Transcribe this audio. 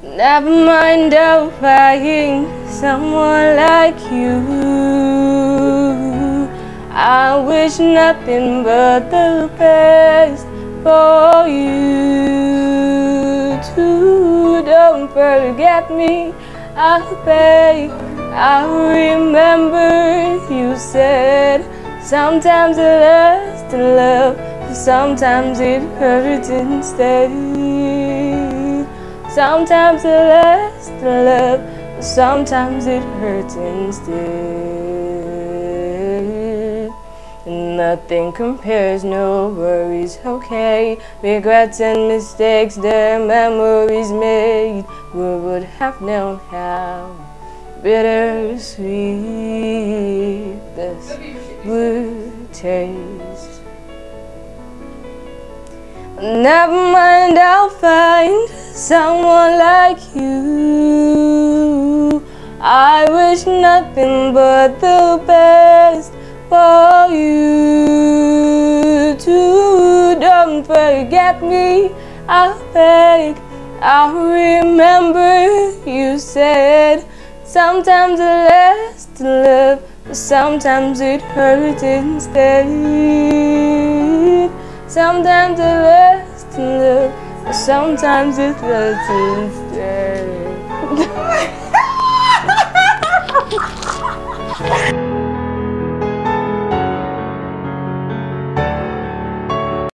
Never mind I'll find someone like you. I wish nothing but the best for you too. Don't forget me, I beg. I remember you said sometimes it lasts in love, sometimes it hurts instead. Sometimes it lasts in love, sometimes it hurts instead. Nothing compares, no worries, okay. Regrets and mistakes, they're memories made. We would have known how bittersweet this would taste. Never mind, I'll find someone like you. I wish nothing but the best for you too. Don't forget me, I beg. I remember you said sometimes it lasts in love, but sometimes it hurts instead. Sometimes it lasts in love, but sometimes it hurts instead.